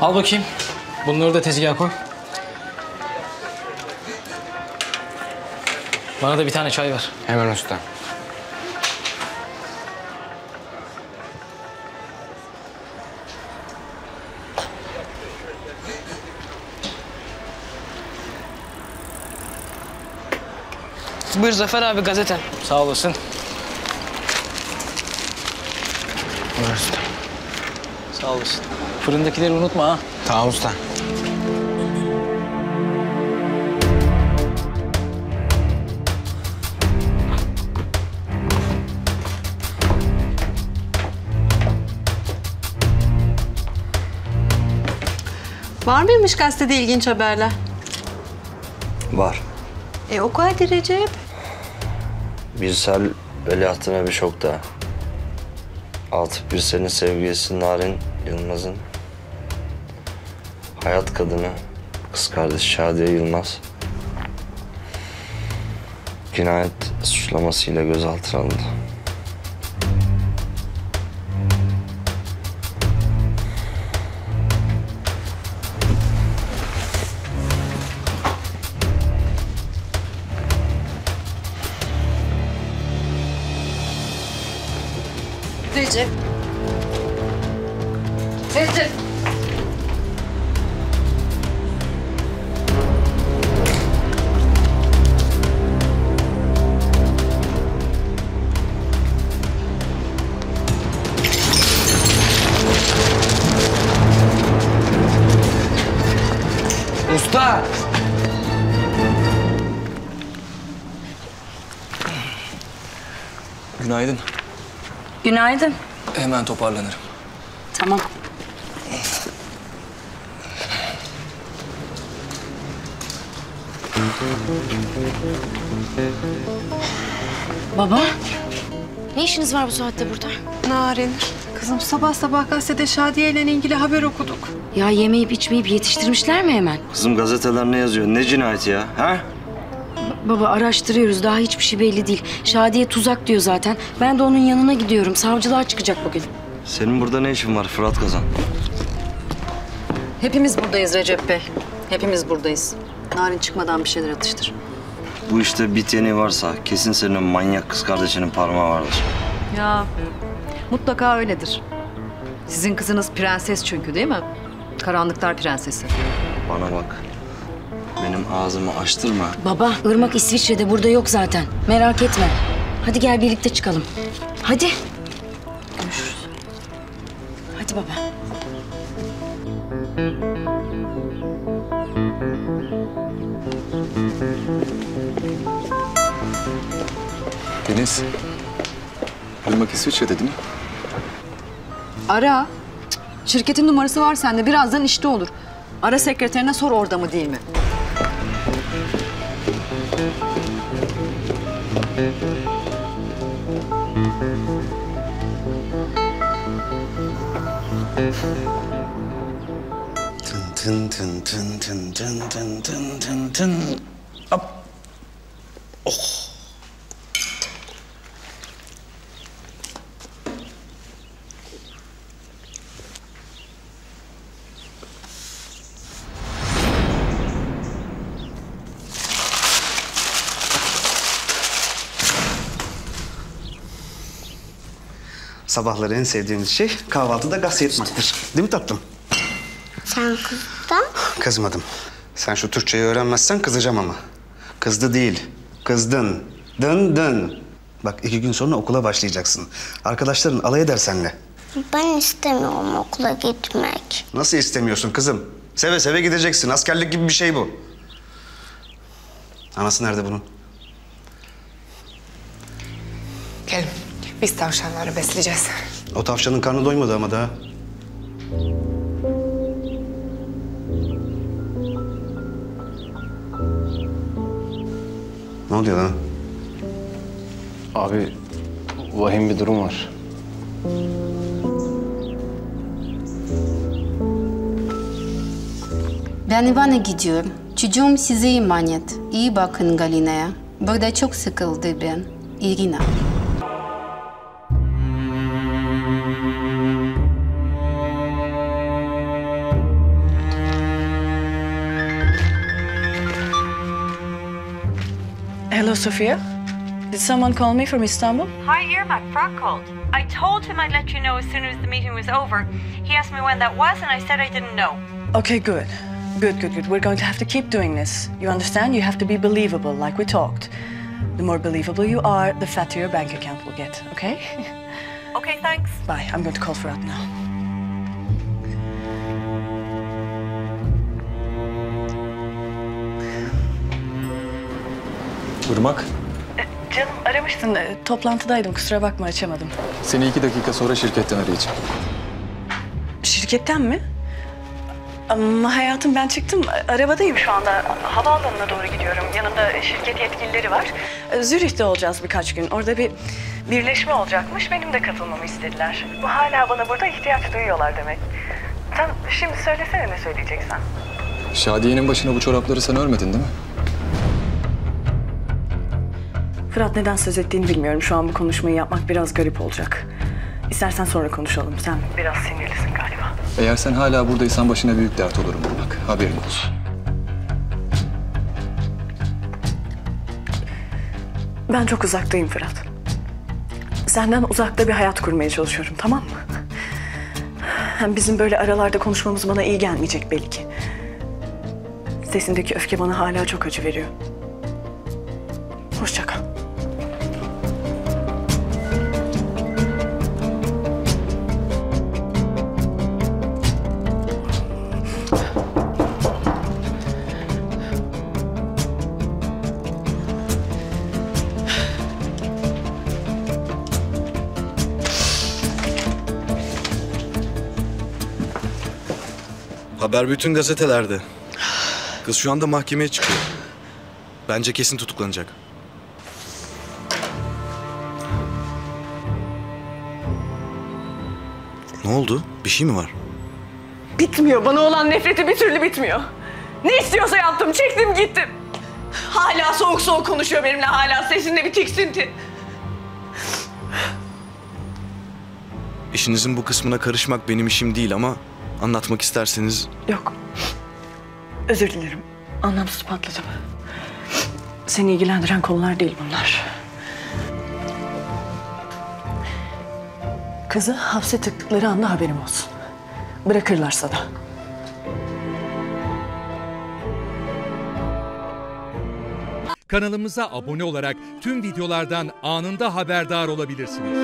Al bakayım. Bunları da tezgaha koy. Bana da bir tane çay ver. Hemen usta. Buyur Zafer abi gazete. Sağ olasın. Buyur usta. Sağ olasın. Fırındakileri unutma ha. Tamam usta. Var mıymış gazetede ilginç haberler? Var. E oku hadi Recep. Birsel veliahtına bir şok daha. Atıf Birsel'in sevgilisi Narin Yılmaz'ın hayat kadını kız kardeşi Şadiye Yılmaz cinayet suçlamasıyla gözaltına alındı. Recep. Usta! Günaydın. Günaydın. Hemen toparlanırım. Tamam. Baba, ne işiniz var bu saatte burada? Narin. Kızım sabah sabah gazetede Şadiye ile ilgili haber okuduk. Ya yemeyip içmeyip yetiştirmişler mi hemen? Kızım gazeteler ne yazıyor? Ne cinayeti ya? Ha? Baba araştırıyoruz, daha hiçbir şey belli değil. Şadiye tuzak diyor zaten. Ben de onun yanına gidiyorum. Savcılığa çıkacak bugün. Senin burada ne işin var Fırat Kazan? Hepimiz buradayız Recep Bey. Hepimiz buradayız. Narin çıkmadan bir şeyler atıştır. Bu işte bit yeni varsa kesin senin manyak kız kardeşinin parmağı vardır. Ya mutlaka öyledir. Sizin kızınız prenses çünkü değil mi? Karanlıklar prensesi. Bana bak. Benim ağzımı açtırma. Baba, Irmak İsviçre'de burada yok zaten. Merak etme. Hadi gel birlikte çıkalım. Hadi. Görüşürüz. Hadi baba. Deniz. Irmak İsviçre'de değil mi? Ara. Şirketin numarası var sende. Birazdan işte olur. Ara sekreterine sor orada mı değil mi? Tın tın tın tın tın tın tın tın tın. Hop. Sabahları en sevdiğimiz şey kahvaltıda gaz yetmektir. Değil mi tatlım? Sen kızdın. Kızmadım. Sen şu Türkçeyi öğrenmezsen kızacağım ama. Kızdı değil, kızdın. Dın dın. Bak iki gün sonra okula başlayacaksın. Arkadaşların alay eder seninle. Ben istemiyorum okula gitmek. Nasıl istemiyorsun kızım? Seve seve gideceksin. Askerlik gibi bir şey bu. Anası nerede bunun? Gelin. Biz tavşanları besleyeceğiz. O tavşanın karnı doymadı ama daha. Ne oluyor lan? Abi vahim bir durum var. Ben Ivan'a gidiyorum. Çocuğum size emanet. İyi bakın Galina'ya. Burada çok sıkıldı ben. Irina. Hello, Sophia. Did someone call me from Istanbul? Hi, Irmak, Frog called. I told him I'd let you know as soon as the meeting was over. He asked me when that was, and I said I didn't know. Okay, good. Good, good, good. We're going to have to keep doing this. You understand? You have to be believable, like we talked. The more believable you are, the fatter your bank account will get, okay? Okay, thanks. Bye. I'm going to call Fırat now. Irmak, Canım aramıştın. e, Toplantıdaydım. Kusura bakma açamadım. seni iki dakika sonra şirketten arayacağım. Şirketten mi? Ama hayatım ben çıktım. Arabadayım şu anda. Havaalanına doğru gidiyorum. Yanımda şirket yetkilileri var. E, Zürih'te olacağız birkaç gün. Orada bir birleşme olacakmış. Benim de katılmamı istediler. Bu hala bana burada ihtiyaç duyuyorlar demek. Sen şimdi söylesene ne söyleyeceksen. Şadiye'nin başına bu çorapları sen örmedin değil mi? Fırat neden söz ettiğini bilmiyorum. Şu an bu konuşmayı yapmak biraz garip olacak. İstersen sonra konuşalım. Sen biraz sinirlisin galiba. Eğer sen hala buradaysan başına büyük dert olurum Irmak. Haberin olsun. Ben çok uzaktayım Fırat. Senden uzakta bir hayat kurmaya çalışıyorum tamam mı? Hem bizim böyle aralarda konuşmamız bana iyi gelmeyecek belki. Sesindeki öfke bana hala çok acı veriyor. Haber bütün gazetelerde. Kız şu anda mahkemeye çıkıyor. Bence kesin tutuklanacak. Ne oldu? Bir şey mi var? Bitmiyor. Bana olan nefreti bir türlü bitmiyor. Ne istiyorsa yaptım. Çektim gittim. Hala soğuk soğuk konuşuyor benimle. Hala sesinde bir tiksinti. İşinizin bu kısmına karışmak benim işim değil ama anlatmak isterseniz Yok. Özür dilerim. Anlamsız patladım. Seni ilgilendiren konular değil bunlar. Kızı hapse tıktıkları anda haberim olsun. Bırakırlarsa da. Kanalımıza abone olarak tüm videolardan anında haberdar olabilirsiniz.